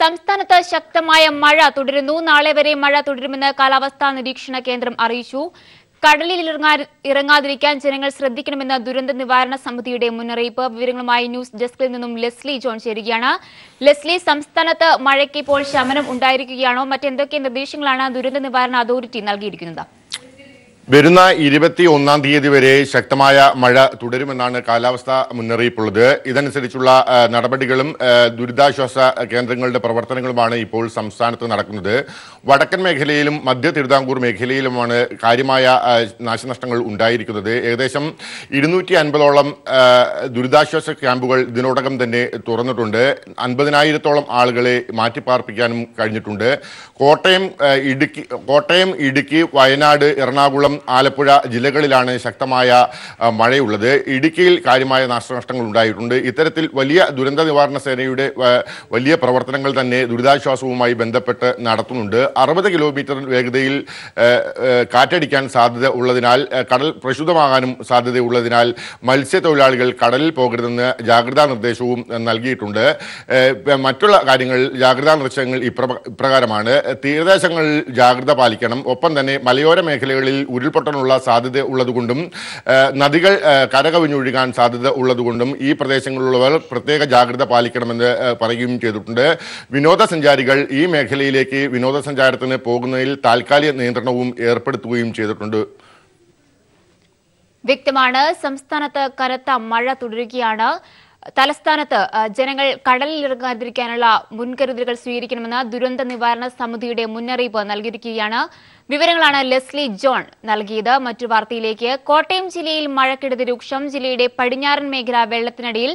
സംസ്ഥാനത്ത് ശക്തമായ മഴ തുടരുന്നു. നാളെ വരെ മഴ തുടരുമെന്ന് കാലാവസ്ഥാ നിരീക്ഷണ കേന്ദ്രം അറിയിച്ചു. കടലിൽ ഇറങ്ങാ- ഇറങ്ങാതിരിക്കാൻ ജനങ്ങൾ ശ്രദ്ധിക്കണമെന്ന് ദുരന്ത നിവാരണ സമിതിയുടെ മുന്നറിയിപ്പ്. വിവരങ്ങളുമായി ന്യൂസ് ഡെസ്കിൽ നിന്നും ലെസ്ലി ജോൺ ചേരുകയാണ്. ലെസ്ലി സംസ്ഥാനത്ത് മഴയ്ക്ക് ഇപ്പോൾ ശമനം ഉണ്ടായിരിക്കുകയാണോ? മറ്റെന്തൊക്കെ നിർദ്ദേശങ്ങളാണ് ദുരന്ത നിവാരണ അതോറിറ്റി നൽകിയിരിക്കുന്നത്? വരുന്ന ഇരുപത്തി ഒന്നാം തീയതി വരെ ശക്തമായ മഴ തുടരുമെന്നാണ് കാലാവസ്ഥാ മുന്നറിയിപ്പുള്ളത്. ഇതനുസരിച്ചുള്ള നടപടികളും ദുരിതാശ്വാസ കേന്ദ്രങ്ങളുടെ പ്രവർത്തനങ്ങളുമാണ് ഇപ്പോൾ സംസ്ഥാനത്ത് നടക്കുന്നത്. വടക്കൻ മേഖലയിലും മധ്യ തിരുവിതാംകൂർ മേഖലയിലുമാണ് കാര്യമായ നാശനഷ്ടങ്ങൾ ഉണ്ടായിരിക്കുന്നത്. ഏകദേശം ഇരുന്നൂറ്റി അൻപതോളം ദുരിതാശ്വാസ ക്യാമ്പുകൾ ഇതിനോടകം തന്നെ തുറന്നിട്ടുണ്ട്. അൻപതിനായിരത്തോളം ആളുകളെ മാറ്റിപ്പാർപ്പിക്കാനും കഴിഞ്ഞിട്ടുണ്ട്. കോട്ടയം ഇടുക്കി കോട്ടയം ഇടുക്കി വയനാട് എറണാകുളം ആലപ്പുഴ ജില്ലകളിലാണ് ശക്തമായ മഴയുള്ളത്. ഇടുക്കിയിൽ കാര്യമായ നാശനഷ്ടങ്ങൾ ഉണ്ടായിട്ടുണ്ട്. ഇത്തരത്തിൽ വലിയ ദുരന്ത നിവാരണ സേനയുടെ വലിയ പ്രവർത്തനങ്ങൾ തന്നെ ദുരിതാശ്വാസവുമായി ബന്ധപ്പെട്ട് നടത്തുന്നുണ്ട്. അറുപത് കിലോമീറ്റർ വേഗതയിൽ കാറ്റടിക്കാൻ സാധ്യത ഉള്ളതിനാൽ കടൽ പ്രക്ഷുബ്ധമാകാനും സാധ്യതയുള്ളതിനാൽ മത്സ്യത്തൊഴിലാളികൾ കടലിൽ പോകരുതെന്ന് ജാഗ്രതാ നിർദ്ദേശവും നൽകിയിട്ടുണ്ട്. മറ്റുള്ള കാര്യങ്ങൾ ജാഗ്രതാ നിർദ്ദേശങ്ങൾ ഇപ്ര- ഇപ്രകാരമാണ്. തീരദേശങ്ങളിൽ ജാഗ്രത പാലിക്കണം. ഒപ്പം തന്നെ മലയോര മേഖലകളിൽ ഉരുൾപൊട്ടലുള്ള സാധ്യത ഉള്ളതുകൊണ്ടും നദികൾ കരകവിഞ്ഞൊഴുകാൻ സാധ്യത ഉള്ളതുകൊണ്ടും ഈ പ്രദേശങ്ങളിലുള്ളവർ പ്രത്യേക ജാഗ്രത പാലിക്കണമെന്ന് പറയുകയും ചെയ്തിട്ടുണ്ട്. വിനോദസഞ്ചാരികൾ ഈ മേഖലയിലേക്ക് വിനോദസഞ്ചാരത്തിന് പോകുന്നതിൽ താൽക്കാലിക നിയന്ത്രണവും ഏർപ്പെടുത്തുകയും ചെയ്തിട്ടുണ്ട്. വ്യക്തമാണ് സംസ്ഥാനത്ത് കനത്ത മഴ തുടരുകയാണ്. തലസ്ഥാനത്ത് ജനങ്ങൾ കടലിൽ ഇറങ്ങാതിരിക്കാനുള്ള മുൻകരുതലുകൾ സ്വീകരിക്കണമെന്ന് ദുരന്ത നിവാരണ സമിതിയുടെ മുന്നറിയിപ്പ് നൽകിയിരിക്കുകയാണ്. വിവരങ്ങളാണ് ലെസ്ലി ജോൺ നൽകിയത്. മറ്റു വാർത്തയിലേക്ക് കോട്ടയം ജില്ലയിൽ മഴക്കെടുതി രൂക്ഷം. ജില്ലയുടെ പടിഞ്ഞാറൻ മേഖല വെള്ളത്തിനടിയിൽ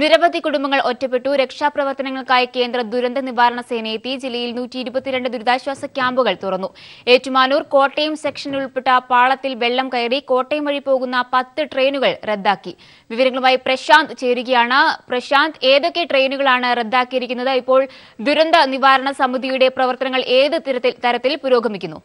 നിരവധി കുടുംബങ്ങൾ ഒറ്റപ്പെട്ടു. രക്ഷാപ്രവർത്തനങ്ങൾക്കായി കേന്ദ്ര ദുരന്ത നിവാരണ സേന എത്തി ജില്ലയിൽ നൂറ്റി ഇരുപത്തിരണ്ട് ദുരിതാശ്വാസ ക്യാമ്പുകൾ തുറന്നു. ഏറ്റുമാനൂർ കോട്ടയം സെക്ഷനിൽ ഉൾപ്പെട്ട പാളത്തിൽ വെള്ളം കയറി കോട്ടയം വഴി പോകുന്ന പത്ത് ട്രെയിനുകൾ റദ്ദാക്കി. വിവരങ്ങളുമായി പ്രശാന്ത് ചേരുകയാണ്. പ്രശാന്ത് ഏതൊക്കെ ട്രെയിനുകളാണ് റദ്ദാക്കിയിരിക്കുന്നത്? ഇപ്പോൾ ദുരന്ത നിവാരണ സമിതിയുടെ പ്രവർത്തനങ്ങൾ ഏത് തരത്തിൽ പുരോഗമിക്കുന്നു?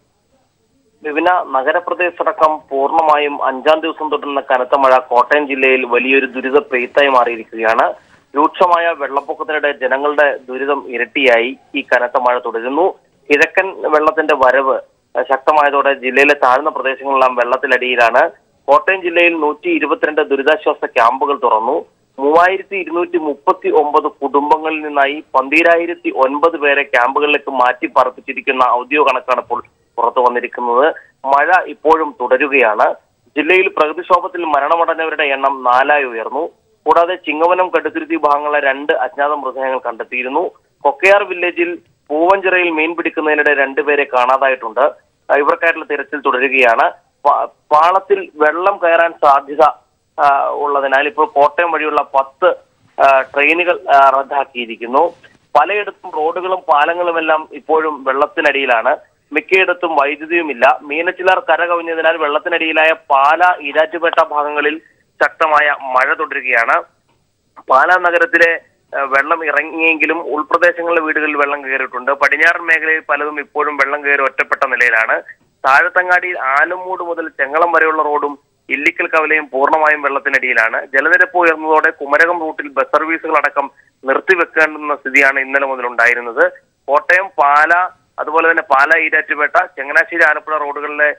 വിവിധ നഗരപ്രദേശത്തടക്കം പൂർണമായും അഞ്ചാം ദിവസം തുടരുന്ന കനത്ത മഴ കോട്ടയം ജില്ലയിൽ വലിയൊരു ദുരിത പെയ്ത്തായി മാറിയിരിക്കുകയാണ്. രൂക്ഷമായ വെള്ളപ്പൊക്കത്തിനിടെ ജനങ്ങളുടെ ദുരിതം ഇരട്ടിയായി. ഈ കനത്ത മഴ തുടരുന്നു. കിഴക്കൻ വെള്ളത്തിന്റെ വരവ് ശക്തമായതോടെ ജില്ലയിലെ താഴ്ന്ന പ്രദേശങ്ങളെല്ലാം വെള്ളത്തിലടിയിലാണ്. കോട്ടയം ജില്ലയിൽ നൂറ്റി ഇരുപത്തിരണ്ട് ദുരിതാശ്വാസ ക്യാമ്പുകൾ തുറന്നു. മൂവായിരത്തി ഇരുന്നൂറ്റി മുപ്പത്തി ഒമ്പത് കുടുംബങ്ങളിൽ നിന്നായി പന്തിരായിരത്തി ഒൻപത് പേരെ ക്യാമ്പുകളിലേക്ക് മാറ്റി പാർപ്പിച്ചിരിക്കുന്ന ഔദ്യോഗിക കണക്കാണ് ഇപ്പോൾ പുറത്തു വന്നിരിക്കുന്നത്. മഴ ഇപ്പോഴും തുടരുകയാണ്. ജില്ലയിൽ പ്രകൃതിക്ഷോഭത്തിൽ മരണമടഞ്ഞവരുടെ എണ്ണം നാലായി ഉയർന്നു. കൂടാതെ ചിങ്ങവനം കടുത്തുരുത്തി ഭാഗങ്ങളിലെ രണ്ട് അജ്ഞാത മൃതദേഹങ്ങൾ കണ്ടെത്തിയിരുന്നു. കൊക്കയാർ വില്ലേജിൽ പൂവഞ്ചിറയിൽ മീൻ പിടിക്കുന്നതിനിടെ രണ്ടുപേരെ കാണാതായിട്ടുണ്ട്. ഇവർക്കായിട്ടുള്ള തിരച്ചിൽ തുടരുകയാണ്. പാളത്തിൽ വെള്ളം കയറാൻ സാധ്യത ഉള്ളതിനാൽ ഇപ്പോൾ കോട്ടയം വഴിയുള്ള പത്ത് ട്രെയിനുകൾ റദ്ദാക്കിയിരിക്കുന്നു. പലയിടത്തും റോഡുകളും പാലങ്ങളുമെല്ലാം ഇപ്പോഴും വെള്ളത്തിനടിയിലാണ്. മിക്കയിടത്തും വൈദ്യുതിയുമില്ല. മീനച്ചിലാർ കര കവിഞ്ഞതിനാൽ വെള്ളത്തിനടിയിലായ പാല ഈരാറ്റുപേട്ട ഭാഗങ്ങളിൽ ശക്തമായ മഴ തുടരുകയാണ്. പാല നഗരത്തിലെ വെള്ളം ഇറങ്ങിയെങ്കിലും ഉൾപ്രദേശങ്ങളിലെ വീടുകളിൽ വെള്ളം കയറിയിട്ടുണ്ട്. പടിഞ്ഞാറൻ മേഖലയിൽ പലതും ഇപ്പോഴും വെള്ളം കയറി ഒറ്റപ്പെട്ട നിലയിലാണ്. താഴത്തങ്ങാടിയിൽ ആലുമൂട് മുതൽ ചെങ്ങളം വരെയുള്ള റോഡും ഇല്ലിക്കൽ കവലയും പൂർണമായും വെള്ളത്തിനടിയിലാണ്. ജലനിരപ്പ് ഉയർന്നതോടെ കുമരകം റൂട്ടിൽ ബസ് സർവീസുകൾ അടക്കം നിർത്തിവെക്കേണ്ടുന്ന സ്ഥിതിയാണ് ഇന്നലെ മുതൽ ഉണ്ടായിരുന്നത് കോട്ടയം പാല അതുപോലെ തന്നെ പാല ഈരാറ്റുപേട്ട ചങ്ങനാശ്ശേരി ആലപ്പുഴ റോഡുകളിലെ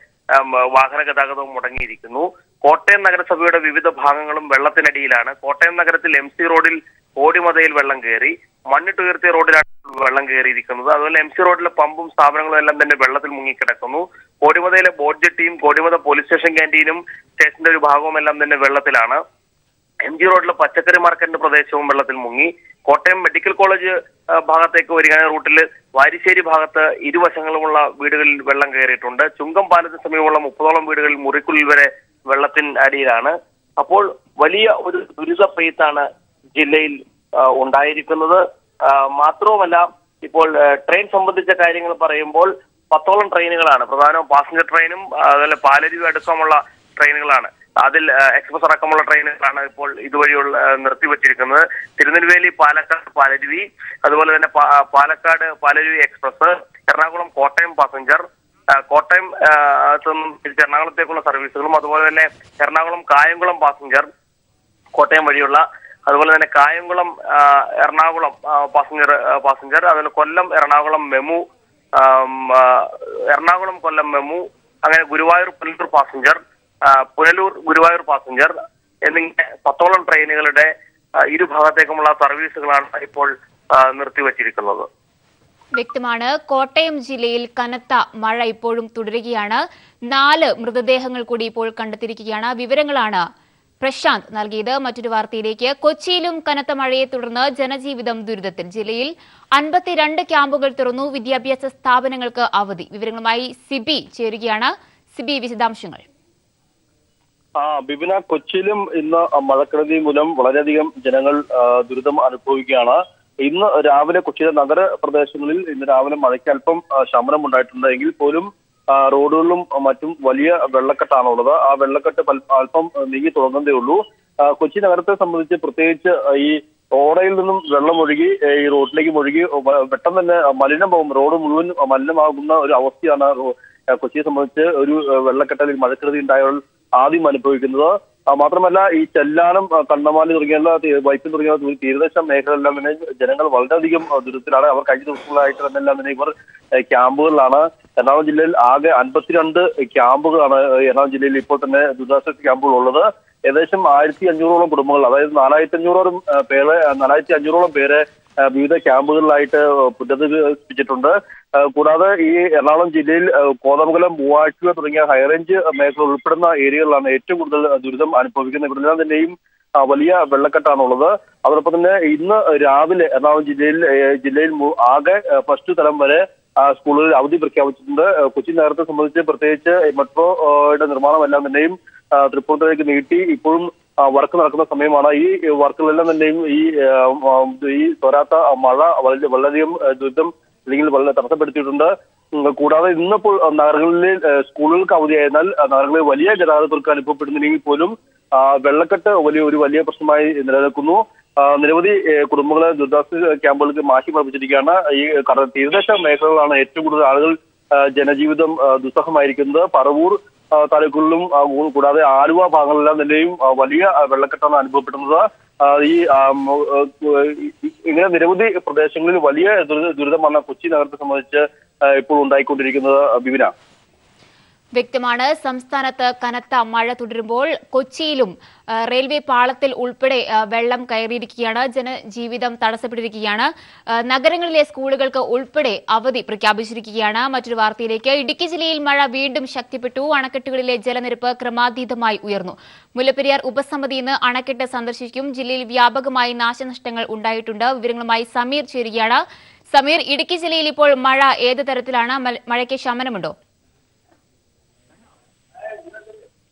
വാഹന ഗതാഗതവും മുടങ്ങിയിരിക്കുന്നു. കോട്ടയം നഗരസഭയുടെ വിവിധ ഭാഗങ്ങളും വെള്ളത്തിനടിയിലാണ്. കോട്ടയം നഗരത്തിൽ എം സി റോഡിൽ കോടിമതയിൽ വെള്ളം കയറി മണ്ണിട്ടുയർത്തിയ റോഡിലാണ് വെള്ളം കയറിയിരിക്കുന്നത്. അതുപോലെ എം സി റോഡിലെ പമ്പും സ്ഥാപനങ്ങളും എല്ലാം തന്നെ വെള്ളത്തിൽ മുങ്ങിക്കിടക്കുന്നു. കോടിമതയിലെ boat jetty Kodimatha police station ക്യാന്റീനും സ്റ്റേഷന്റെ ഒരു ഭാഗവും എല്ലാം തന്നെ വെള്ളത്തിലാണ്. എം ജി റോഡിലെ പച്ചക്കറി മാർക്കറ്റിന്റെ പ്രദേശവും വെള്ളത്തിൽ മുങ്ങി. കോട്ടയം മെഡിക്കൽ കോളേജ് ഭാഗത്തേക്ക് വരികയാണെങ്കിൽ റൂട്ടിൽ വാരിശ്ശേരി ഭാഗത്ത് ഇരുവശങ്ങളുമുള്ള വീടുകളിൽ വെള്ളം കയറിയിട്ടുണ്ട്. ചുങ്കം പാലത്തിന് സമീപമുള്ള മുപ്പതോളം വീടുകളിൽ മുറിക്കുള്ളിൽ വരെ വെള്ളത്തിൻ അടിയിലാണ്. അപ്പോൾ വലിയ ഒരു ദുരിത പെയ്ത്താണ് ജില്ലയിൽ ഉണ്ടായിരിക്കുന്നത്. മാത്രവുമല്ല ഇപ്പോൾ ട്രെയിൻ സംബന്ധിച്ച കാര്യങ്ങൾ പറയുമ്പോൾ പത്തോളം ട്രെയിനുകളാണ്. പ്രധാനവും പാസഞ്ചർ ട്രെയിനും അതുപോലെ പാലരുവി അടുക്കമുള്ള ട്രെയിനുകളാണ്. അതിൽ എക്സ്പ്രസ് അടക്കമുള്ള ട്രെയിനുകളാണ് ഇപ്പോൾ ഇതുവഴിയുള്ള നിർത്തിവച്ചിരിക്കുന്നത്. തിരുനെൽവേലി പാലക്കാട് പാലരുവി അതുപോലെ തന്നെ പാലക്കാട് പാലരുവി എക്സ്പ്രസ് എറണാകുളം കോട്ടയം പാസഞ്ചർ കോട്ടയം എറണാകുളത്തേക്കുള്ള സർവീസുകളും അതുപോലെ തന്നെ എറണാകുളം കായംകുളം പാസഞ്ചർ കോട്ടയം വഴിയുള്ള അതുപോലെ തന്നെ കായംകുളം എറണാകുളം പാസഞ്ചർ പാസഞ്ചർ അതുപോലെ കൊല്ലം എറണാകുളം മെമു എറണാകുളം കൊല്ലം മെമു അങ്ങനെ ഗുരുവായൂർ പുല്ലൂർ പാസഞ്ചർ പുനലൂർ ഗുരുവായൂർ പാസഞ്ചർ എന്നിങ്ങനെ പത്തോളം ട്രെയിനുകളുടെ ഇരുഭാഗത്തേക്കുമുള്ള സർവീസുകളാണ് ഇപ്പോൾ നിർത്തിവച്ചിരിക്കുന്നത്. വ്യക്തമാണ്. കോട്ടയം ജില്ലയിൽ കനത്ത മഴ ഇപ്പോഴും തുടരുകയാണ്. നാല് മൃതദേഹങ്ങൾ കൂടി ഇപ്പോൾ കണ്ടെത്തിയിരിക്കുകയാണ്. വിവരങ്ങളാണ് പ്രശാന്ത് നൽകിയത്. മറ്റൊരു വാർത്തയിലേക്ക് കൊച്ചിയിലും കനത്ത മഴയെ തുടർന്ന് ജനജീവിതം ദുരിതത്തിൽ. ജില്ലയിൽ അൻപത്തിരണ്ട് ക്യാമ്പുകൾ തുറന്നു. വിദ്യാഭ്യാസ സ്ഥാപനങ്ങൾക്ക് അവധി. വിവരങ്ങളുമായി സിബി ചേരുകയാണ്. സിബി വിശദാംശങ്ങൾ. ആ ബിബിന കൊച്ചിയിലും ഇന്ന് മഴക്കെടുതി മൂലം വളരെയധികം ജനങ്ങൾ ദുരിതം അനുഭവിക്കുകയാണ്. ഇന്ന് രാവിലെ കൊച്ചിയിലെ നഗര പ്രദേശങ്ങളിൽ ഇന്ന് രാവിലെ മഴയ്ക്ക് അല്പം ശമനം ഉണ്ടായിട്ടുണ്ട്. എങ്കിൽ പോലും റോഡുകളിലും മറ്റും വലിയ വെള്ളക്കെട്ടാണ് ഉള്ളത് ആ വെള്ളക്കെട്ട് അല്പം നീങ്ങി തുടങ്ങുന്നതേ ഉള്ളൂ. കൊച്ചി നഗരത്തെ സംബന്ധിച്ച് പ്രത്യേകിച്ച് ഈ ഓടയിൽ നിന്നും വെള്ളം ഒഴുകി ഈ റോഡിലേക്ക് ഒഴുകി പെട്ടെന്ന് തന്നെ മലിനമാകും റോഡ് മുഴുവൻ മലിനമാകുന്ന ഒരു അവസ്ഥയാണ് കൊച്ചിയെ സംബന്ധിച്ച് ഒരു വെള്ളക്കെട്ടിൽ മഴക്കെടുതി ഉണ്ടായവർ ആദ്യം അനുഭവിക്കുന്നത്. മാത്രമല്ല ഈ ചെല്ലാനം കണ്ണമാലി തുടങ്ങിയുള്ള വൈപ്പിൽ തുടങ്ങിയ തീരദേശ മേഖലകളിലെല്ലാം തന്നെ ജനങ്ങൾ വളരെയധികം ദുരിതത്തിലാണ്. അവർ കഴിഞ്ഞ ദിവസങ്ങളായിട്ട് തന്നെ എല്ലാം തന്നെ ഇവർ ക്യാമ്പുകളിലാണ്. എറണാകുളം ജില്ലയിൽ ആകെ അൻപത്തിരണ്ട് ക്യാമ്പുകളാണ് എറണാകുളം ജില്ലയിൽ ഇപ്പോൾ തന്നെ ദുരിതാശ്വാസ ക്യാമ്പുകൾ ഉള്ളത് ഏകദേശം ആയിരത്തി അഞ്ഞൂറോളം കുടുംബങ്ങൾ അതായത് നാലായിരത്തി അഞ്ഞൂറോളം പേരെ നാലായിരത്തി അഞ്ഞൂറോളം പേരെ വിവിധ ക്യാമ്പുകളിലായിട്ട് പുനരധിവസിപ്പിച്ചിട്ടുണ്ട്. കൂടാതെ ഈ എറണാകുളം ജില്ലയിൽ കോതമംഗലം മൂവാറ്റുപുഴ തുടങ്ങിയ ഹൈറേഞ്ച് മേഖല ഉൾപ്പെടുന്ന ഏരിയകളിലാണ് ഏറ്റവും കൂടുതൽ ദുരിതം അനുഭവിക്കുന്നത്. ഇവിടെല്ലാം തന്നെയും വലിയ വെള്ളക്കെട്ടാണുള്ളത്. അതോടൊപ്പം തന്നെ ഇന്ന് രാവിലെ എറണാകുളം ജില്ലയിൽ ജില്ലയിൽ ആകെ ഫസ്റ്റ് തലം വരെ സ്കൂളുകളിൽ അവധി പ്രഖ്യാപിച്ചിട്ടുണ്ട്. കൊച്ചി നഗരത്തെ സംബന്ധിച്ച് പ്രത്യേകിച്ച് മെട്രോയുടെ നിർമ്മാണമെല്ലാം തന്നെയും തൃപ്പൂണിത്തുറയിലേക്ക് നീട്ടി ഇപ്പോഴും വർക്ക് നടക്കുന്ന സമയമാണ് ഈ വർക്കുകളെല്ലാം തന്നെയും ഈ ഈ തോരാത്ത മഴ വളരെ വളരെയധികം ദുരിതം അല്ലെങ്കിൽ വളരെ തടസ്സപ്പെടുത്തിയിട്ടുണ്ട്. കൂടാതെ ഇന്നിപ്പോൾ നഗരങ്ങളിൽ ആ, സ്കൂളുകൾക്ക് അവധിയായതിനാൽ നഗരങ്ങളിൽ വലിയ ഗതാഗതക്കുരുക്ക് അനുഭവപ്പെടുന്നില്ലെങ്കിൽ പോലും വെള്ളക്കെട്ട് വലിയ ഒരു വലിയ പ്രശ്നമായി നിലനിൽക്കുന്നു. നിരവധി കുടുംബങ്ങളെ ദുരിതാശ്വാസ ക്യാമ്പുകൾക്ക് മാറ്റി പാർപ്പിച്ചിരിക്കുകയാണ് ഈ തീരദേശ മേഖലകളാണ് ഏറ്റവും കൂടുതൽ ആളുകൾ ജനജീവിതം ദുസ്സഹമായിരിക്കുന്നത്. പറവൂർ താലൂക്കുകളിലും കൂടാതെ ആലുവ ഭാഗങ്ങളിലെല്ലാം തന്നെയും വലിയ വെള്ളക്കെട്ടാണ് അനുഭവപ്പെടുന്നത്. ഈ- ഇങ്ങനെ നിരവധി പ്രദേശങ്ങളിൽ വലിയ ദുരിതമാണ് കൊച്ചി നഗരത്തെ സംബന്ധിച്ച് ഇപ്പോൾ ഉണ്ടായിക്കൊണ്ടിരിക്കുന്നത് ബിബിന. വ്യക്തമാണ്. സംസ്ഥാനത്ത് കനത്ത മഴ തുടരുമ്പോൾ കൊച്ചിയിലും റെയിൽവേ പാളത്തിൽ ഉൾപ്പെടെ വെള്ളം കയറിയിരിക്കുകയാണ്. ജനജീവിതം തടസ്സപ്പെട്ടിരിക്കുകയാണ്. നഗരങ്ങളിലെ സ്കൂളുകൾക്ക് ഉൾപ്പെടെ അവധി പ്രഖ്യാപിച്ചിരിക്കുകയാണ്. മറ്റൊരു വാർത്തയിലേക്ക് ഇടുക്കി ജില്ലയിൽ മഴ വീണ്ടും ശക്തിപ്പെട്ടു. അണക്കെട്ടുകളിലെ ജലനിരപ്പ് ക്രമാതീതമായി ഉയർന്നു. മുല്ലപ്പെരിയാർ ഉപസമിതി ഇന്ന് അണക്കെട്ട് സന്ദർശിക്കും. ജില്ലയിൽ വ്യാപകമായി നാശനഷ്ടങ്ങൾ ഉണ്ടായിട്ടുണ്ട്. വിവരങ്ങളുമായി സമീർ ചേരുകയാണ്. സമീർ ഇടുക്കി ജില്ലയിൽ ഇപ്പോൾ മഴ ഏത് തരത്തിലാണ്? മഴയ്ക്ക് ശമനമുണ്ടോ ആ,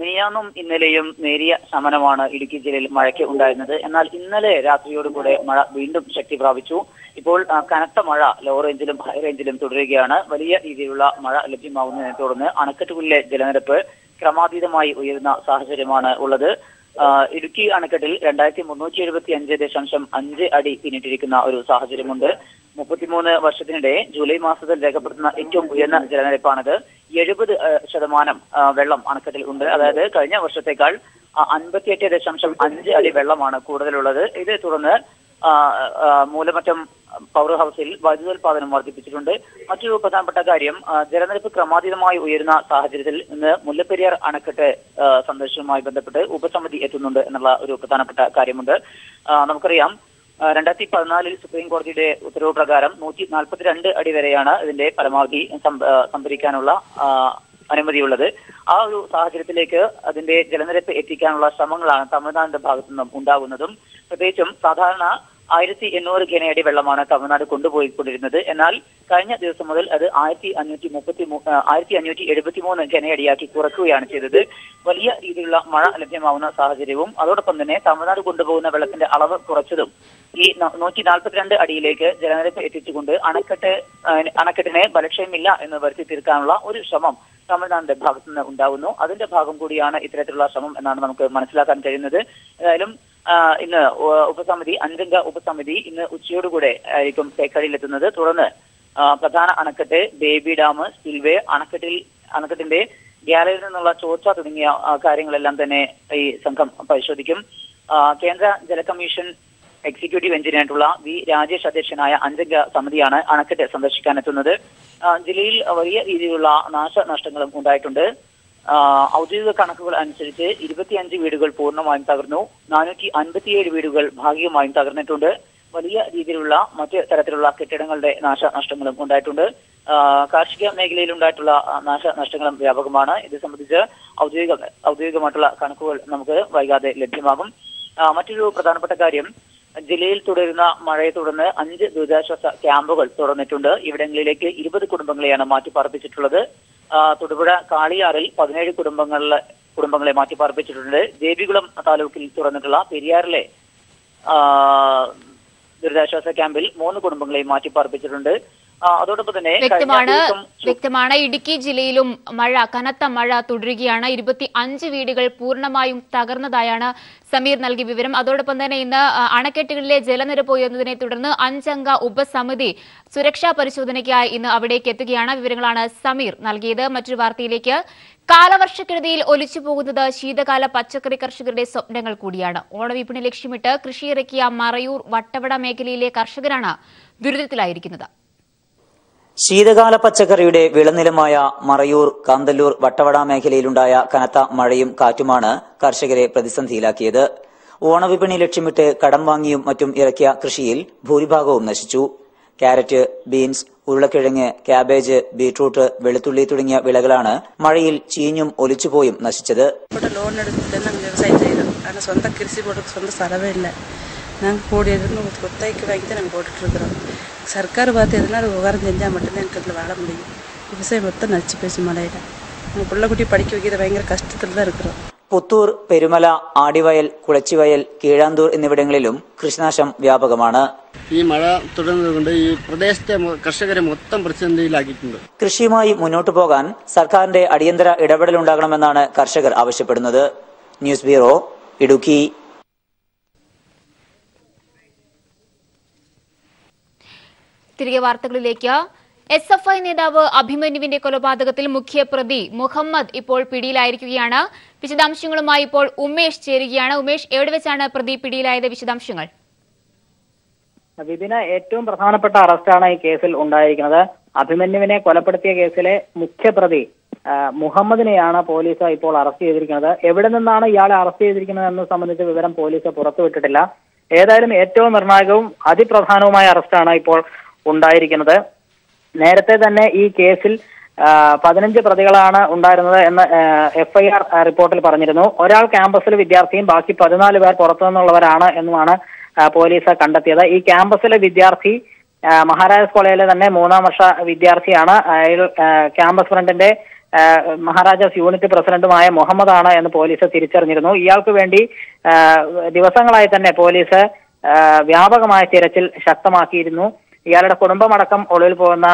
മിനിയാന്നും ഇന്നലെയും നേരിയ ശമനമാണ് ഇടുക്കി ജില്ലയിൽ മഴയ്ക്ക് ഉണ്ടായിരുന്നത്. എന്നാൽ ഇന്നലെ രാത്രിയോടുകൂടെ മഴ വീണ്ടും ശക്തി പ്രാപിച്ചു. ഇപ്പോൾ കനത്ത മഴ ലോ റേഞ്ചിലും ഹൈ റേഞ്ചിലും തുടരുകയാണ്. വലിയ രീതിയിലുള്ള മഴ ലഭ്യമാകുന്നതിനെ തുടർന്ന് അണക്കെട്ടുകളിലെ ജലനിരപ്പ് ക്രമാതീതമായി ഉയരുന്ന സാഹചര്യമാണ് ഉള്ളത്. ഇടുക്കി അണക്കെട്ടിൽ രണ്ടായിരത്തി മുന്നൂറ്റി എഴുപത്തി അഞ്ച് ദശാംശം അഞ്ച് അടി പിന്നിട്ടിരിക്കുന്ന ഒരു സാഹചര്യമുണ്ട്. മുപ്പത്തിമൂന്ന് വർഷത്തിനിടെ ജൂലൈ മാസത്തിൽ രേഖപ്പെടുത്തുന്ന ഏറ്റവും ഉയർന്ന ജലനിരപ്പാണിത്. എഴുപത് ശതമാനം വെള്ളം അണക്കെട്ടിൽ ഉണ്ട്. അതായത് കഴിഞ്ഞ വർഷത്തേക്കാൾ അൻപത്തിയെട്ട് ദശാംശം അഞ്ച് അടി വെള്ളമാണ് കൂടുതലുള്ളത്. ഇതേ തുടർന്ന് മൂലമറ്റം പവർ ഹൗസിൽ വൈദ്യുതോൽപാദനം വർദ്ധിപ്പിച്ചിട്ടുണ്ട്. മറ്റൊരു പ്രധാനപ്പെട്ട കാര്യം ജലനിരപ്പ് ക്രമാതീതമായി ഉയരുന്ന സാഹചര്യത്തിൽ ഇന്ന് മുല്ലപ്പെരിയാർ അണക്കെട്ട് സന്ദർശനവുമായി ബന്ധപ്പെട്ട് ഉപസമിതി എത്തുന്നുണ്ട് എന്നുള്ള ഒരു പ്രധാനപ്പെട്ട കാര്യമുണ്ട്. നമുക്കറിയാം രണ്ടായിരത്തി പതിനാലിൽ സുപ്രീം കോടതിയുടെ ഉത്തരവ് പ്രകാരം നൂറ്റി നാൽപ്പത്തിരണ്ട് അടി വരെയാണ് ഇതിന്റെ പരമാവധി സംഭരിക്കാനുള്ള അനുമതിയുള്ളത്. ആ ഒരു സാഹചര്യത്തിലേക്ക് അതിന്റെ ജലനിരപ്പ് എത്തിക്കാനുള്ള ശ്രമങ്ങളാണ് തമിഴ്നാടിന്റെ ഭാഗത്തു നിന്നും ഉണ്ടാകുന്നതും പ്രത്യേകിച്ചും സാധാരണ ആയിരത്തി എണ്ണൂറ് ഘനയടി വെള്ളമാണ് തമിഴ്നാട് കൊണ്ടുപോയിക്കൊണ്ടിരുന്നത്. എന്നാൽ കഴിഞ്ഞ ദിവസം മുതൽ അത് ആയിരത്തി അഞ്ഞൂറ്റി മുപ്പത്തി ആയിരത്തി അഞ്ഞൂറ്റി എഴുപത്തി മൂന്ന് ഘനയടിയാക്കി കുറക്കുകയാണ് ചെയ്തത്. വലിയ രീതിയിലുള്ള മഴ ലഭ്യമാവുന്ന സാഹചര്യവും അതോടൊപ്പം തന്നെ തമിഴ്നാട് കൊണ്ടുപോകുന്ന വെള്ളത്തിന്റെ അളവ് കുറച്ചതും ഈ നൂറ്റി നാൽപ്പത്തിരണ്ട് അടിയിലേക്ക് ജലനിരപ്പ് എത്തിച്ചുകൊണ്ട് അണക്കെട്ട് അണക്കെട്ടിനെ ബലക്ഷയമില്ല എന്ന് വരുത്തി തീർക്കാനുള്ള ഒരു ശ്രമം തമിഴ്നാടിന്റെ ഭാഗത്തുനിന്ന് ഉണ്ടാവുന്നു. അതിന്റെ ഭാഗം കൂടിയാണ് ഇത്തരത്തിലുള്ള ശ്രമം എന്നാണ് നമുക്ക് മനസ്സിലാക്കാൻ കഴിയുന്നത്. ഏതായാലും ഇന്ന് ഉപസമിതി അഞ്ചംഗ ഉപസമിതി ഇന്ന് ഉച്ചയോടുകൂടെ ആയിരിക്കും തേക്കടിയിലെത്തുന്നത്. തുടർന്ന് പ്രധാന അണക്കെട്ട് ബേബി ഡാം സ്പിൽവേ അണക്കെട്ടിൽ അണക്കെട്ടിന്റെ ഗ്യാലറിയിൽ നിന്നുള്ള ചോർച്ച തുടങ്ങിയ കാര്യങ്ങളെല്ലാം തന്നെ ഈ സംഘം പരിശോധിക്കും. കേന്ദ്ര ജല കമ്മീഷൻ എക്സിക്യൂട്ടീവ് എഞ്ചിനീയറായിട്ടുള്ള വി രാജേഷ് അധ്യക്ഷനായ അഞ്ചംഗ സമിതിയാണ് അണക്കെട്ട് സന്ദർശിക്കാനെത്തുന്നത്. ജില്ലയിൽ വലിയ രീതിയിലുള്ള നാശനഷ്ടങ്ങളും ഉണ്ടായിട്ടുണ്ട്. ഔദ്യോഗിക കണക്കുകൾ അനുസരിച്ച് ഇരുപത്തിയഞ്ച് വീടുകൾ പൂർണമായും തകർന്നു. നാനൂറ്റി അൻപത്തിയേഴ് വീടുകൾ ഭാഗികമായും തകർന്നിട്ടുണ്ട്. വലിയ രീതിയിലുള്ള മറ്റ് തരത്തിലുള്ള കെട്ടിടങ്ങളുടെ നാശനഷ്ടങ്ങളും ഉണ്ടായിട്ടുണ്ട്. കാർഷിക മേഖലയിൽ ഉണ്ടായിട്ടുള്ള നാശനഷ്ടങ്ങളും വ്യാപകമാണ്. ഇത് സംബന്ധിച്ച് ഔദ്യോഗിക ഔദ്യോഗികമായിട്ടുള്ള കണക്കുകൾ നമുക്ക് വൈകാതെ ലഭ്യമാകും. മറ്റൊരു പ്രധാനപ്പെട്ട കാര്യം ജില്ലയിൽ തുടരുന്ന മഴയെ തുടർന്ന് അഞ്ച് ദുരിതാശ്വാസ ക്യാമ്പുകൾ തുറന്നിട്ടുണ്ട്. ഇവിടങ്ങളിലേക്ക് ഇരുപത് കുടുംബങ്ങളെയാണ് മാറ്റി പാർപ്പിച്ചിട്ടുള്ളത് തൊടുപുഴ കാളിയാറിൽ പതിനേഴ് കുടുംബങ്ങളിലെ കുടുംബങ്ങളെ മാറ്റിപ്പാർപ്പിച്ചിട്ടുണ്ട്. ദേവികുളം താലൂക്കിൽ തുറന്നിട്ടുള്ള പെരിയാറിലെ ദുരിതാശ്വാസ ക്യാമ്പിൽ മൂന്ന് കുടുംബങ്ങളെയും മാറ്റി പാർപ്പിച്ചിട്ടുണ്ട് ആ, അതോടൊപ്പം തന്നെ വ്യക്തമാണ് വ്യക്തമാണ്. ഇടുക്കി ജില്ലയിലും മഴ കനത്ത മഴ തുടരുകയാണ്. ഇരുപത്തി അഞ്ച് വീടുകൾ പൂർണമായും തകർന്നതായാണ് സമീർ നൽകിയ വിവരം. അതോടൊപ്പം തന്നെ ഇന്ന് അണക്കെട്ടുകളിലെ ജലനിരപ്പ് ഉയർന്നതിനെ തുടർന്ന് അഞ്ചംഗ ഉപസമിതി സുരക്ഷാ പരിശോധനയ്ക്കായി ഇന്ന് അവിടേക്ക് എത്തുകയാണ്. വിവരങ്ങളാണ് സമീർ നൽകിയത്. മറ്റൊരു വാർത്തയിലേക്ക് കാലവർഷക്കെടുതിയിൽ ഒലിച്ചു പോകുന്നത് ശീതകാല പച്ചക്കറി കർഷകരുടെ സ്വപ്നങ്ങൾ കൂടിയാണ്. ഓണവിപണി ലക്ഷ്യമിട്ട് കൃഷിയിറക്കിയ മറയൂർ വട്ടവട മേഖലയിലെ കർഷകരാണ് ദുരിതത്തിലായിരിക്കുന്നത്. ശീതകാല പച്ചക്കറിയുടെ വിളനിലമായ മറയൂർ കാന്തല്ലൂർ വട്ടവട മേഖലയിലുണ്ടായ കനത്ത മഴയും കാറ്റുമാണ് കർഷകരെ പ്രതിസന്ധിയിലാക്കിയത്. ഓണവിപണി ലക്ഷ്യമിട്ട് കടം വാങ്ങിയും മറ്റും ഇറക്കിയ കൃഷിയിൽ ഭൂരിഭാഗവും നശിച്ചു. കാരറ്റ് ബീൻസ് ഉരുളക്കിഴങ്ങ് ക്യാബേജ് ബീട്രൂട്ട് വെളുത്തുള്ളി തുടങ്ങിയ വിളകളാണ് മഴയിൽ ചീഞ്ഞും ഒലിച്ചുപോയും നശിച്ചത്. ലോൺ ചെയ്തത് സ്വന്തം കൃഷി സ്വന്തം സ്ഥലമേ ഇല്ല. ഞങ്ങൾക്ക് കൂടിയത് കുത്തയ്ക്ക് വാങ്ങിയിട്ട് ഞങ്ങൾ போட்டுட்ருக்குறோம் சர்க்கார் பார்த்து எதனா ஒரு விவகாரம் செஞ்சால் மட்டும்தான் எனக்கு இதில் வாழ முடியும் விவசாயம் மொத்தம் நச்சு பேசி மழையில் நாங்கள் பிள்ளைக்குட்டி படிக்க வைக்கிறது பயங்கர கஷ்டத்தில் தான் இருக்கிறோம் പുത്തൂർ പെരുമല ആടിവയൽ കുളച്ചിവയൽ കീഴാന്തൂർ എന്നിവിടങ്ങളിലും കൃഷിനാശം വ്യാപകമാണ് ഈ മഴ തുടർന്നുകൊണ്ട് ഈ പ്രദേശത്തെ മൊ- കർഷകരെ മൊത്തം പ്രതിസന്ധിയിലാക്കിയിട്ടുണ്ട് കൃഷിയുമായി മുന്നോട്ടു പോകാൻ സർക്കാരിന്റെ അടിയന്തര ഇടപെടലുണ്ടാകണമെന്നാണ് കർഷകർ ആവശ്യപ്പെടുന്നത് ന്യൂസ് ബ്യൂറോ ഇടുക്കി തിരികെ വാർത്തകളിലേക്ക്. എസ് എഫ് ഐ നേതാവ് അഭിമന്യുവിന്റെ കൊലപാതകത്തിൽ മുഖ്യപ്രതി മുഹമ്മദ് ഇപ്പോൾ പിടിയിലായിരിക്കുകയാണ്. വിശദാംശങ്ങളുമായി ഇപ്പോൾ ഉമേഷ് ചേരുകയാണ്. ഉമേഷ് എവിടെ വെച്ചാണ് പ്രതി പിടിയിലായത് വിശദാംശങ്ങൾ? വിപിന് ഏറ്റവും പ്രധാനപ്പെട്ട അറസ്റ്റാണ് ഈ കേസിൽ ഉണ്ടായിരിക്കുന്നത്. അഭിമന്യുവിനെ കൊലപ്പെടുത്തിയ കേസിലെ മുഖ്യപ്രതി മുഹമ്മദിനെയാണ് പോലീസ് ഇപ്പോൾ അറസ്റ്റ് ചെയ്തിരിക്കുന്നത്. എവിടെ നിന്നാണ് ഇയാളെ അറസ്റ്റ് ചെയ്തിരിക്കുന്നത് എന്ന് സംബന്ധിച്ച വിവരം പോലീസ് പുറത്തുവിട്ടിട്ടില്ല. ഏതായാലും ഏറ്റവും നിർണായകവും അതിപ്രധാനവുമായ അറസ്റ്റാണ് ഇപ്പോൾ ഉണ്ടായിരിക്കുന്നത്. നേരത്തെ തന്നെ ഈ കേസിൽ പതിനഞ്ച് പ്രതികളാണ് ഉണ്ടായിരുന്നത് എന്ന് എഫ്ഐആർ റിപ്പോർട്ടിൽ പറഞ്ഞിരുന്നു. ഒരാൾ ക്യാമ്പസിലെ വിദ്യാർത്ഥിയും ബാക്കി പതിനാല് പേർ പുറത്തു നിന്നുള്ളവരാണ് എന്നുമാണ് പോലീസ് കണ്ടെത്തിയത്. ഈ ക്യാമ്പസിലെ വിദ്യാർത്ഥി മഹാരാജാസ് കോളേജിലെ തന്നെ മൂന്നാം വർഷ വിദ്യാർത്ഥിയാണ്. അയാൾ ക്യാമ്പസ് ഫ്രണ്ടിന്റെ മഹാരാജാസ് യൂണിറ്റ് പ്രസിഡന്റുമായ മുഹമ്മദാണ് എന്ന് പോലീസ് തിരിച്ചറിഞ്ഞിരുന്നു. ഇയാൾക്ക് വേണ്ടി ദിവസങ്ങളായി തന്നെ പോലീസ് വ്യാപകമായ തിരച്ചിൽ ശക്തമാക്കിയിരുന്നു. ഇയാളുടെ കുടുംബമടക്കം ഒളിവിൽ പോകുന്ന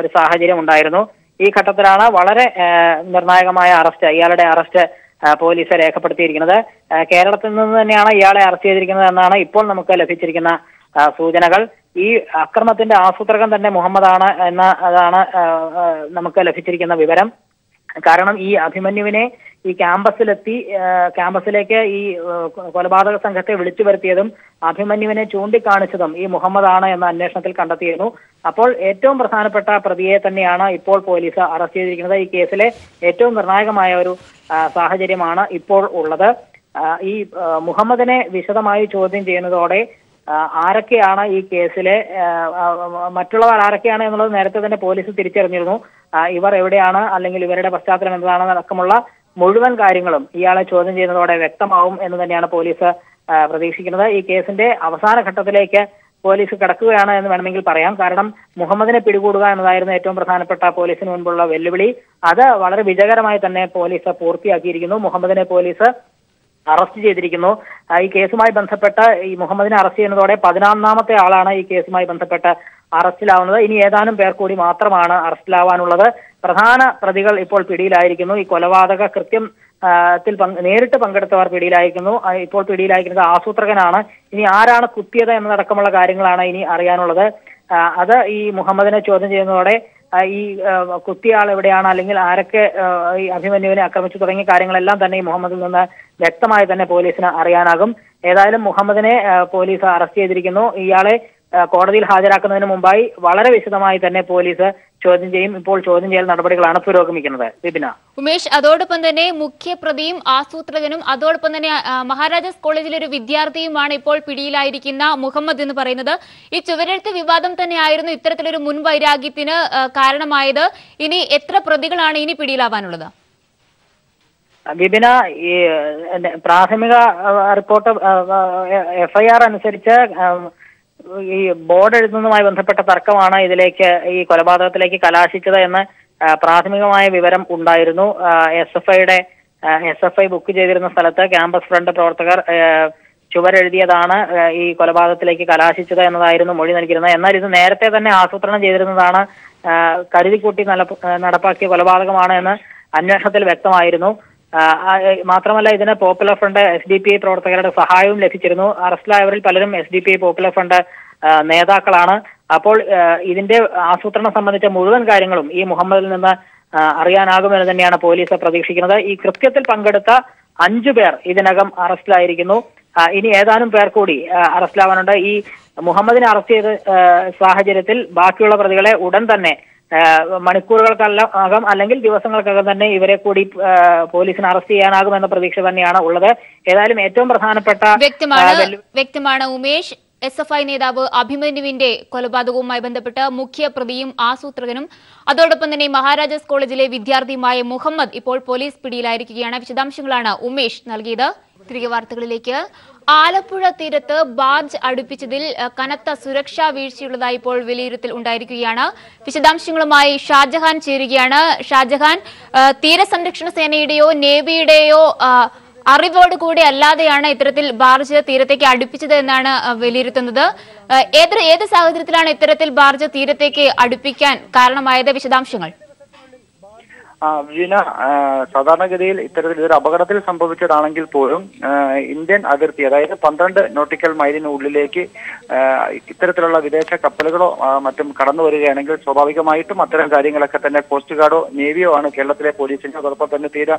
ഒരു സാഹചര്യം ഉണ്ടായിരുന്നു. ഈ ഘട്ടത്തിലാണ് വളരെ നിർണായകമായ അറസ്റ്റ് ഇയാളുടെ അറസ്റ്റ് പോലീസ് രേഖപ്പെടുത്തിയിരിക്കുന്നത്. കേരളത്തിൽ നിന്ന് തന്നെയാണ് ഇയാളെ അറസ്റ്റ് ചെയ്തിരിക്കുന്നത് എന്നാണ് ഇപ്പോൾ നമുക്ക് ലഭിച്ചിരിക്കുന്ന സൂചനകൾ. ഈ അക്രമത്തിന്റെ ആസൂത്രകൻ തന്നെ മുഹമ്മദാണ് എന്ന അതാണ് നമുക്ക് ലഭിച്ചിരിക്കുന്ന വിവരം. കാരണം ഈ അഭിമന്യുവിനെ ഈ ക്യാമ്പസിലെത്തി ക്യാമ്പസിലേക്ക് ഈ കൊലപാതക സംഘത്തെ വിളിച്ചു വരുത്തിയതും അഭിമന്യുവിനെ ചൂണ്ടിക്കാണിച്ചതും ഈ മുഹമ്മദ് ആണ് എന്ന അന്വേഷണത്തിൽ കണ്ടെത്തിയിരുന്നു. അപ്പോൾ ഏറ്റവും പ്രധാനപ്പെട്ട പ്രതിയെ തന്നെയാണ് ഇപ്പോൾ പോലീസ് അറസ്റ്റ് ചെയ്തിരിക്കുന്നത്. ഈ കേസിലെ ഏറ്റവും നിർണായകമായ ഒരു സാഹചര്യമാണ് ഇപ്പോൾ ഉള്ളത്. ഈ മുഹമ്മദിനെ വിശദമായി ചോദ്യം ചെയ്യുന്നതോടെ ആരൊക്കെയാണ് ഈ കേസിലെ മറ്റുള്ളവർ ആരൊക്കെയാണ് എന്നുള്ളത് നേരത്തെ തന്നെ പോലീസ് തിരിച്ചറിഞ്ഞിരുന്നു. ഇവർ എവിടെയാണ് അല്ലെങ്കിൽ ഇവരുടെ പശ്ചാത്തലം എന്താണെന്ന് അടക്കമുള്ള മുഴുവൻ കാര്യങ്ങളും ഇയാളെ ചോദ്യം ചെയ്യുന്നതോടെ വ്യക്തമാവും എന്ന് തന്നെയാണ് പോലീസ് പ്രതീക്ഷിക്കുന്നത്. ഈ കേസിന്റെ അവസാന ഘട്ടത്തിലേക്ക് പോലീസ് കിടക്കുകയാണ് എന്ന് വേണമെങ്കിൽ പറയാം. കാരണം മുഹമ്മദിനെ പിടികൂടുക എന്നതായിരുന്നു ഏറ്റവും പ്രധാനപ്പെട്ട പോലീസിന് മുൻപുള്ള വെല്ലുവിളി. അത് വളരെ വിജയകരമായി തന്നെ പോലീസ് പൂർത്തിയാക്കിയിരിക്കുന്നു. മുഹമ്മദിനെ പോലീസ് അറസ്റ്റ് ചെയ്തിരിക്കുന്നു. ഈ കേസുമായി ബന്ധപ്പെട്ട് ഈ മുഹമ്മദിനെ അറസ്റ്റ് ചെയ്യുന്നതോടെ പതിനൊന്നാമത്തെ ആളാണ് ഈ കേസുമായി ബന്ധപ്പെട്ട് അറസ്റ്റിലാവുന്നത്. ഇനി ഏതാനും പേർ കൂടി മാത്രമാണ് അറസ്റ്റിലാവാനുള്ളത്. പ്രധാന പ്രതികൾ ഇപ്പോൾ പിടിയിലായിരിക്കുന്നു. ഈ കൊലപാതക കൃത്യം ത്തിൽ നേരിട്ട് പങ്കെടുത്തവർ പിടിയിലായിരിക്കുന്നു. ഇപ്പോൾ പിടിയിലായിരിക്കുന്നത് ആസൂത്രകനാണ്. ഇനി ആരാണ് കുത്തിയത് എന്നതടക്കമുള്ള കാര്യങ്ങളാണ് ഇനി അറിയാനുള്ളത്. അത് ഈ മുഹമ്മദിനെ ചോദ്യം ചെയ്യുന്നതോടെ ഈ കുത്തിയാൾ കുത്തിയ എവിടെയാണ് അല്ലെങ്കിൽ ആരൊക്കെ ഈ അഭിമന്യുവിനെ ആക്രമിച്ചു തുടങ്ങിയ കാര്യങ്ങളെല്ലാം തന്നെ ഈ മുഹമ്മദിൽ നിന്ന് വ്യക്തമായി തന്നെ പോലീസിന് അറിയാനാകും. ഏതായാലും മുഹമ്മദിനെ പോലീസ് അറസ്റ്റ് ചെയ്തിരിക്കുന്നു. ഇയാളെ കോടതിയിൽ ഹാജരാക്കുന്നതിന് മുമ്പായി വളരെ വിശദമായി തന്നെ പോലീസ് ചോദ്യം ചെയ്യും. ഇപ്പോൾ ചോദ്യം ചെയ്യൽ നടപടികളാണ് പുരോഗമിക്കുന്നത്. വിപിന. ഉമേഷ് അതോടൊപ്പം തന്നെ മുഖ്യപ്രതിയും ആസൂത്രകനും അതോടൊപ്പം തന്നെ മഹാരാജാസ് കോളേജിലെ ഒരു വിദ്യാർത്ഥിയുമാണ് ഇപ്പോൾ പിടിയിലായിരിക്കുന്ന മുഹമ്മദ് എന്ന് പറയുന്നത്. ഈ ചുവരെഴുത്ത് വിവാദം തന്നെയായിരുന്നു ഇത്തരത്തിലൊരു മുൻവൈരാഗ്യത്തിന് കാരണമായത്. ഇനി എത്ര പ്രതികളാണ് ഇനി പിടിയിലാവാനുള്ളത്? വിപിന ഈ പ്രാഥമിക റിപ്പോർട്ട് എഫ്ഐആർ അനുസരിച്ച് ഈ ബോർഡ് എഴുതുന്നതുമായി ബന്ധപ്പെട്ട തർക്കമാണ് ഇതിലേക്ക് ഈ കൊലപാതകത്തിലേക്ക് കലാശിച്ചത് എന്ന് പ്രാഥമികമായ വിവരം ഉണ്ടായിരുന്നു. എസ് എഫ് ഐയുടെ എസ് എഫ് ഐ ബുക്ക് ചെയ്തിരുന്ന സ്ഥലത്ത് ക്യാമ്പസ് ഫ്രണ്ട് പ്രവർത്തകർ ചുവരെഴുതിയതാണ് ഈ കൊലപാതകത്തിലേക്ക് കലാശിച്ചത് എന്നതായിരുന്നു മൊഴി നൽകിയിരുന്നത്. എന്നാൽ ഇത് നേരത്തെ തന്നെ ആസൂത്രണം ചെയ്തിരുന്നതാണ് കരുതിക്കൂട്ടി നടപ്പാക്കിയ കൊലപാതകമാണ് എന്ന് അന്വേഷണത്തിൽ വ്യക്തമായിരുന്നു. മാത്രമല്ല ഇതിന് popular front S D P I പ്രവർത്തകരുടെ സഹായവും ലഭിച്ചിരുന്നു. അറസ്റ്റിലായവരിൽ പലരും S D P I popular front നേതാക്കളാണ്. അപ്പോൾ ഇതിന്റെ ആസൂത്രണം സംബന്ധിച്ച മുഴുവൻ കാര്യങ്ങളും ഈ മുഹമ്മദിൽ നിന്ന് അറിയാനാകുമെന്ന് തന്നെയാണ് പോലീസ് പ്രതീക്ഷിക്കുന്നത്. ഈ കൃത്യത്തിൽ പങ്കെടുത്ത അഞ്ചു പേർ ഇതിനകം അറസ്റ്റിലായിരിക്കുന്നു. ഇനി ഏതാനും പേർ കൂടി അറസ്റ്റിലാവാനുണ്ട്. ഈ മുഹമ്മദിനെ അറസ്റ്റ് ചെയ്ത സാഹചര്യത്തിൽ ബാക്കിയുള്ള പ്രതികളെ ഉടൻ തന്നെ മണിക്കൂറുകൾക്കല്ല ആകാം അല്ലെങ്കിൽ ദിവസങ്ങൾക്കകം തന്നെ ഇവരെ കൂടി പോലീസിന് അറസ്റ്റ് ചെയ്യാനാകുമെന്ന പ്രതീക്ഷ തന്നെയാണ് ഉള്ളത്. ഏതായാലും ഏറ്റവും പ്രധാനപ്പെട്ട വ്യക്തമാണ് വ്യക്തമാണ് ഉമേഷ്. എസ് എഫ് ഐ നേതാവ് അഭിമന്യുവിന്റെ കൊലപാതകവുമായി ബന്ധപ്പെട്ട് മുഖ്യ പ്രതിയും ആസൂത്രകനും. അതോടൊപ്പം തന്നെ മഹാരാജാസ് കോളേജിലെ വിദ്യാർത്ഥിയുമായ മുഹമ്മദ് ഇപ്പോൾ പോലീസ് പിടിയിലായിരിക്കുകയാണ്. വിശദാംശങ്ങളാണ് ഉമേഷ് നൽകിയത്. തിരികെ വാർത്തകളിലേക്ക്. ആലപ്പുഴ തീരത്ത് ബാർജ് അടുപ്പിച്ചതിൽ കനത്ത സുരക്ഷാ വീഴ്ചയുള്ളതായി ഇപ്പോൾ വിലയിരുത്തൽ ഉണ്ടായിരിക്കുകയാണ്. വിശദാംശങ്ങളുമായി ഷാജഹാൻ ചേരുകയാണ്. ഷാജഹാൻ തീരസംരക്ഷണ സേനയുടെയോ നേവിയുടെയോ അറിവോട് കൂടി അല്ലാതെയാണ് ഇത്തരത്തിൽ ബാർജ് തീരത്തേക്ക് അടുപ്പിച്ചത് എന്നാണ് വിലയിരുത്തുന്നത്. ഏത് ഏത് സാഹചര്യത്തിലാണ് ഇത്തരത്തിൽ ബാർജ് തീരത്തേക്ക് അടുപ്പിക്കാൻ കാരണമായത്? വിശദാംശങ്ങൾ. വീണ സാധാരണഗതിയിൽ ഇത്തരത്തിൽ ഇതൊരു അപകടത്തിൽ സംഭവിച്ചതാണെങ്കിൽ പോലും ഇന്ത്യൻ അതിർത്തി അതായത് പന്ത്രണ്ട് നോട്ടിക്കൽ മൈലിനുള്ളിലേക്ക് ഇത്തരത്തിലുള്ള വിദേശ കപ്പലുകളോ മറ്റും കടന്നു വരികയാണെങ്കിൽ സ്വാഭാവികമായിട്ടും അത്തരം കാര്യങ്ങളൊക്കെ തന്നെ കോസ്റ്റ് ഗാർഡോ നേവിയോ ആണ് കേരളത്തിലെ പോലീസിനെ അതോടൊപ്പം തന്നെ തീര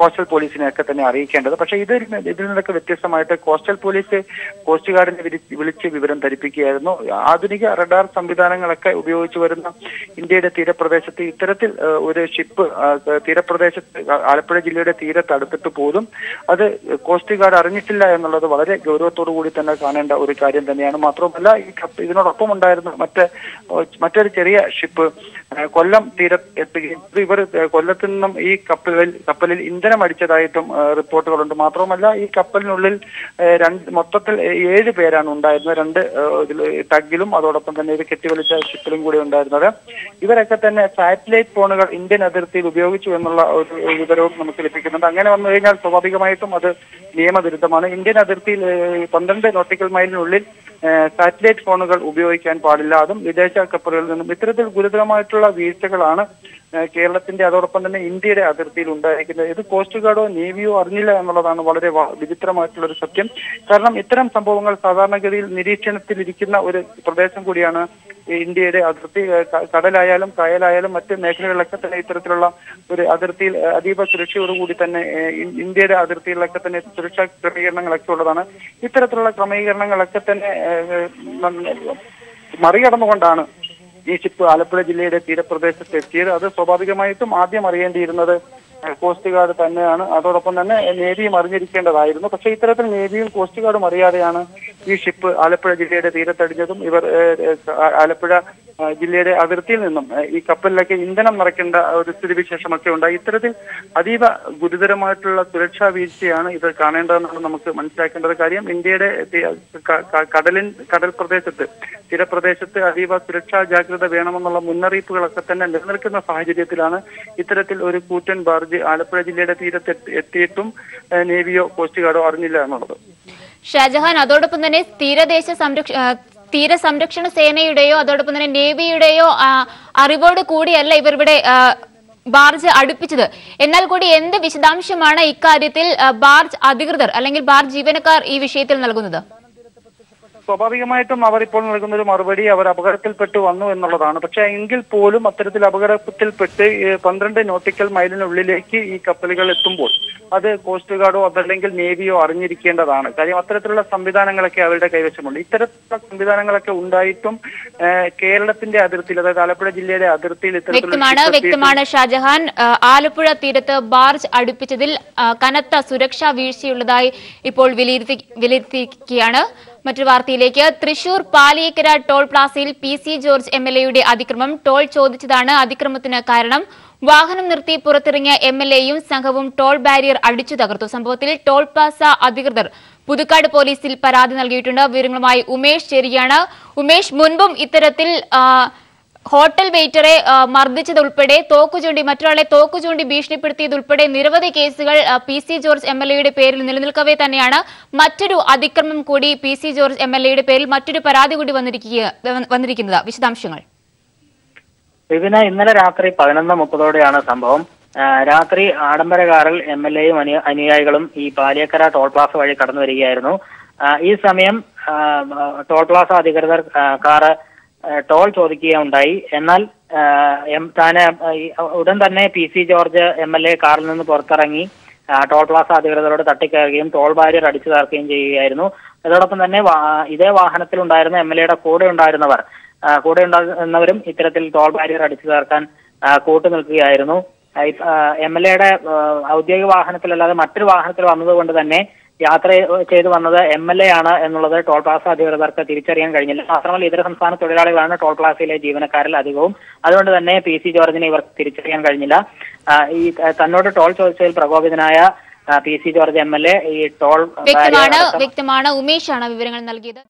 കോസ്റ്റൽ പോലീസിനെ ഒക്കെ തന്നെ അറിയിക്കേണ്ടത്. പക്ഷേ ഇത് ഇതിൽ നിന്നൊക്കെ വ്യത്യസ്തമായിട്ട് കോസ്റ്റൽ പോലീസ് കോസ്റ്റ് ഗാർഡിനെ വിളിച്ച് വിവരം ധരിപ്പിക്കുകയായിരുന്നു. ആധുനിക റഡാർ സംവിധാനങ്ങളൊക്കെ ഉപയോഗിച്ച് വരുന്ന ഇന്ത്യയുടെ തീരപ്രദേശത്ത് ഇത്തരത്തിൽ ഒരു ഷിപ്പ് തീരപ്രദേശത്ത് ആലപ്പുഴ ജില്ലയുടെ തീരത്ത് അടുത്തിട്ട് പോലും അത് കോസ്റ്റ് ഗാർഡ് അറിഞ്ഞിട്ടില്ല എന്നുള്ളത് വളരെ ഗൗരവത്തോടു കൂടി തന്നെ കാണേണ്ട ഒരു കാര്യം തന്നെയാണ്. മാത്രമല്ല ഈ കപ്പ് ഇതിനോടൊപ്പം ഉണ്ടായിരുന്ന മറ്റ് മറ്റൊരു ചെറിയ ഷിപ്പ് കൊല്ലം തീരത്ത് എത്തുകയും ഇവർ കൊല്ലത്തു നിന്നും ഈ കപ്പലിൽ കപ്പലിൽ ഇന്ധനം അടിച്ചതായിട്ടും റിപ്പോർട്ടുകളുണ്ട്. മാത്രമല്ല ഈ കപ്പലിനുള്ളിൽ രണ്ട് മൊത്തത്തിൽ ഏഴ് പേരാണ് ഉണ്ടായിരുന്നത്. രണ്ട് ഇതിൽ ടഗിലും അതോടൊപ്പം തന്നെ ഇത് കെട്ടിവലിച്ച ഷിപ്പിലും കൂടി ഉണ്ടായിരുന്നത്. ഇവരൊക്കെ തന്നെ സാറ്റലൈറ്റ് ഫോണുകൾ ഇന്ത്യൻ അതിർത്തിയിൽ ഉപയോഗിച്ചു എന്നുള്ള ഒരു വിവരവും നമുക്ക് ലഭിക്കുന്നുണ്ട്. അങ്ങനെ വന്നു കഴിഞ്ഞാൽ സ്വാഭാവികമായിട്ടും അത് നിയമവിരുദ്ധമാണ്. ഇന്ത്യൻ അതിർത്തിയിൽ പന്ത്രണ്ട് നോട്ടിക്കൽ മൈലിനുള്ളിൽ സാറ്റലൈറ്റ് ഫോണുകൾ ഉപയോഗിക്കാൻ പാടില്ല. അതും വിദേശ കപ്പലുകളിൽ നിന്നും. ഇത്തരത്തിൽ ഗുരുതരമായിട്ടുള്ള വീഴ്ചകളാണ് കേരളത്തിന്റെ അതോടൊപ്പം തന്നെ ഇന്ത്യയുടെ അതിർത്തിയിൽ ഉണ്ടായിരിക്കുന്നത്. ഇത് കോസ്റ്റ് ഗാർഡോ നേവിയോ അറിഞ്ഞില്ല എന്നുള്ളതാണ് വളരെ വിചിത്രമായിട്ടുള്ള ഒരു സത്യം. കാരണം ഇത്തരം സംഭവങ്ങൾ സാധാരണഗതിയിൽ നിരീക്ഷണത്തിലിരിക്കുന്ന ഒരു പ്രദേശം കൂടിയാണ് ഇന്ത്യയുടെ അതിർത്തി. കടലായാലും കായലായാലും മറ്റ് മേഖലകളിലൊക്കെ തന്നെ ഇത്തരത്തിലുള്ള ഒരു അതിർത്തിയിൽ അതീവ സുരക്ഷയോടുകൂടി തന്നെ ഇന്ത്യയുടെ അതിർത്തിയിലൊക്കെ തന്നെ സുരക്ഷാ ക്രമീകരണങ്ങളൊക്കെ ഉള്ളതാണ്. ഇത്തരത്തിലുള്ള ക്രമീകരണങ്ങളൊക്കെ തന്നെ മറികടന്നുകൊണ്ടാണ് ഈ ഷിപ്പ് ആലപ്പുഴ ജില്ലയുടെ തീരപ്രദേശത്ത് എത്തിയത് അത് സ്വാഭാവികമായിട്ടും ആദ്യം അറിയേണ്ടിയിരുന്നത് കോസ്റ്റ് ഗാർഡ് തന്നെയാണ്. അതോടൊപ്പം തന്നെ നേവിയും അറിഞ്ഞിരിക്കേണ്ടതായിരുന്നു. പക്ഷെ ഇത്തരത്തിൽ നേവിയും കോസ്റ്റ് ഗാർഡും അറിയാതെയാണ് ഈ ഷിപ്പ് ആലപ്പുഴ ജില്ലയുടെ തീരത്തടിഞ്ഞതും ഇവർ ആലപ്പുഴ ജില്ലയുടെ അതിർത്തിയിൽ നിന്നും ഈ കപ്പലിലൊക്കെ ഇന്ധനം നിറയ്ക്കേണ്ട ഒരു സ്ഥിതിവിശേഷമൊക്കെ ഉണ്ടായി. ഇത്തരത്തിൽ അതീവ ഗുരുതരമായിട്ടുള്ള സുരക്ഷാ വീഴ്ചയാണ് ഇത് കാണേണ്ടതെന്നാണ് നമുക്ക് മനസ്സിലാക്കേണ്ടത് കാര്യം. ഇന്ത്യയുടെ കടലിൻ കടൽ പ്രദേശത്ത് തീരപ്രദേശത്ത് അതീവ സുരക്ഷാ ജാഗ്രത വേണമെന്നുള്ള മുന്നറിയിപ്പുകളൊക്കെ തന്നെ നിലനിൽക്കുന്ന സാഹചര്യത്തിലാണ് ഇത്തരത്തിൽ ഒരു കൂറ്റൻ ബാർജ് ആലപ്പുഴ ജില്ലയുടെ തീരത്ത് എത്തി- എത്തിയിട്ടും നേവിയോ കോസ്റ്റ് ഗാർഡോ അറിഞ്ഞില്ല എന്നുള്ളത്. ഷാജഹാൻ അതോടൊപ്പം തന്നെ തീരദേശ സംരക്ഷ തീര തീരസംരക്ഷണ സേനയുടെയോ അതോടൊപ്പം തന്നെ നേവിയുടെയോ അറിവോട് കൂടിയല്ല ഇവർ ഇവിടെ ബാർജ് അടുപ്പിച്ചത്. എന്നാൽ കൂടി എന്ത് വിശദാംശമാണ് ഇക്കാര്യത്തിൽ ബാർജ് അധികൃതർ അല്ലെങ്കിൽ ബാർജ് ജീവനക്കാർ ഈ വിഷയത്തിൽ നൽകുന്നത്? സ്വാഭാവികമായിട്ടും അവർ ഇപ്പോൾ നൽകുന്ന ഒരു മറുപടി അവർ അപകടത്തിൽപ്പെട്ടു വന്നു എന്നുള്ളതാണ്. പക്ഷേ എങ്കിൽ പോലും അത്തരത്തിൽ അപകടത്തിൽപ്പെട്ട് പന്ത്രണ്ട് നോട്ടിക്കൽ മൈലിനുള്ളിലേക്ക് ഈ കപ്പലുകൾ എത്തുമ്പോൾ അത് കോസ്റ്റ് ഗാർഡോ അതല്ലെങ്കിൽ നേവിയോ അറിഞ്ഞിരിക്കേണ്ടതാണ്. കാര്യം അത്തരത്തിലുള്ള സംവിധാനങ്ങളൊക്കെ അവരുടെ കൈവശമുണ്ട്. ഇത്തരത്തിലുള്ള സംവിധാനങ്ങളൊക്കെ ഉണ്ടായിട്ടും കേരളത്തിന്റെ അതിർത്തിയിൽ അതായത് ആലപ്പുഴ ജില്ലയുടെ അതിർത്തിയിൽ വ്യക്തമാണ് വ്യക്തമാണ് ഷാജഹാൻ. ആലപ്പുഴ തീരത്ത് ബാർജ് അടുപ്പിച്ചതിൽ കനത്ത സുരക്ഷാ വീഴ്ചയുള്ളതായി ഇപ്പോൾ വിലയിരുത്തി വിലയിരുത്തിയിരിക്കുകയാണ്. മറ്റൊരു വാർത്തയിലേക്ക്. Thrissur Paliyekkara toll പ്ലാസയിൽ P C George M L എയുടെ അതിക്രമം ടോൾ ചോദിച്ചതാണ് അതിക്രമത്തിന് കാരണം. വാഹനം നിർത്തി പുറത്തിറങ്ങിയ എം എൽ എയും സംഘവും ടോൾ ബാരിയർ അടിച്ചു തകർത്തു. സംഭവത്തിൽ ടോൾ പ്ലാസ അധികൃതർ പുതുക്കാട് പോലീസിൽ പരാതി നൽകിയിട്ടുണ്ട്. വിവരങ്ങളുമായി ഉമേഷ് ചേരുകയാണ്. ഉമേഷ് മുൻപും ഇത്തരത്തിൽ ഹോട്ടൽ വെയിറ്ററെ മർദ്ദിച്ചതുൾപ്പെടെ തോക്കുചൂണ്ടി മറ്റൊരാളെ തോക്കുചൂണ്ടി ഭീഷണിപ്പെടുത്തിയതുൾപ്പെടെ നിരവധി കേസുകൾ പി സി ജോർജ് എം പേരിൽ നിലനിൽക്കവേ തന്നെയാണ്. മറ്റൊരു അതിക്രമം കൂടി പി സി ജോർജ് എം പേരിൽ മറ്റൊരു പരാതി കൂടി വന്നിരിക്കുന്നത്. വിശദാംശങ്ങൾ. വിപിന ഇന്നലെ രാത്രി പതിനൊന്ന് മുപ്പതോടെയാണ് സംഭവം. രാത്രി ആഡംബര കാറിൽ എം എൽ എയും അനുയായികളും ഈ പാലിയക്കര ടോൾ പ്ലാസ വഴി കടന്നു വരികയായിരുന്നു ഈ സമയം ടോൾ പ്ലാസ അധികൃതർ കാറ് ടോൾ ചോദിക്കുകയുണ്ടായി. എന്നാൽ താന് ഉടൻ തന്നെ P C George M L A കാറിൽ നിന്ന് പുറത്തിറങ്ങി ടോൾ പ്ലാസ അധികൃതരോട് തട്ടിക്കയറുകയും ടോൾ ബാരിയർ അടിച്ചു തകർക്കുകയും ചെയ്യുകയായിരുന്നു. അതോടൊപ്പം തന്നെ ഇതേ വാഹനത്തിൽ ഉണ്ടായിരുന്ന എം എൽ എയുടെ കൂടെ ഉണ്ടായിരുന്നവർ കൂടെ ഉണ്ടായിരുന്നവരും ഇത്തരത്തിൽ ടോൾ ബാരിയർ അടിച്ചു തകർക്കാൻ കൂട്ടുനിൽക്കുകയായിരുന്നു കൂട്ടു നിൽക്കുകയായിരുന്നു. എം എൽ എയുടെ ഔദ്യോഗിക വാഹനത്തിലല്ലാതെ മറ്റൊരു വാഹനത്തിൽ വന്നതുകൊണ്ട് തന്നെ യാത്ര ചെയ്തു വന്നത് എം എൽ എ ആണ് എന്നുള്ളത് ടോൾ പ്ലാസ അധികൃതർക്ക് തിരിച്ചറിയാൻ കഴിഞ്ഞില്ല. മാത്രമല്ല ഇതര സംസ്ഥാന തൊഴിലാളികളാണ് ടോൾ പ്ലാസയിലെ ജീവനക്കാരിൽ അധികവും. അതുകൊണ്ട് തന്നെ പി സി ജോർജിനെ ഇവർക്ക് തിരിച്ചറിയാൻ കഴിഞ്ഞില്ല. ഈ തന്നോട് ടോൾ ചോദിച്ചതിൽ പ്രകോപിതനായ P C George M L A ഈ ടോൾ വ്യക്തമാണ് വ്യക്തമാണ്. ഉമേഷാണ് വിവരങ്ങൾ നൽകിയത്.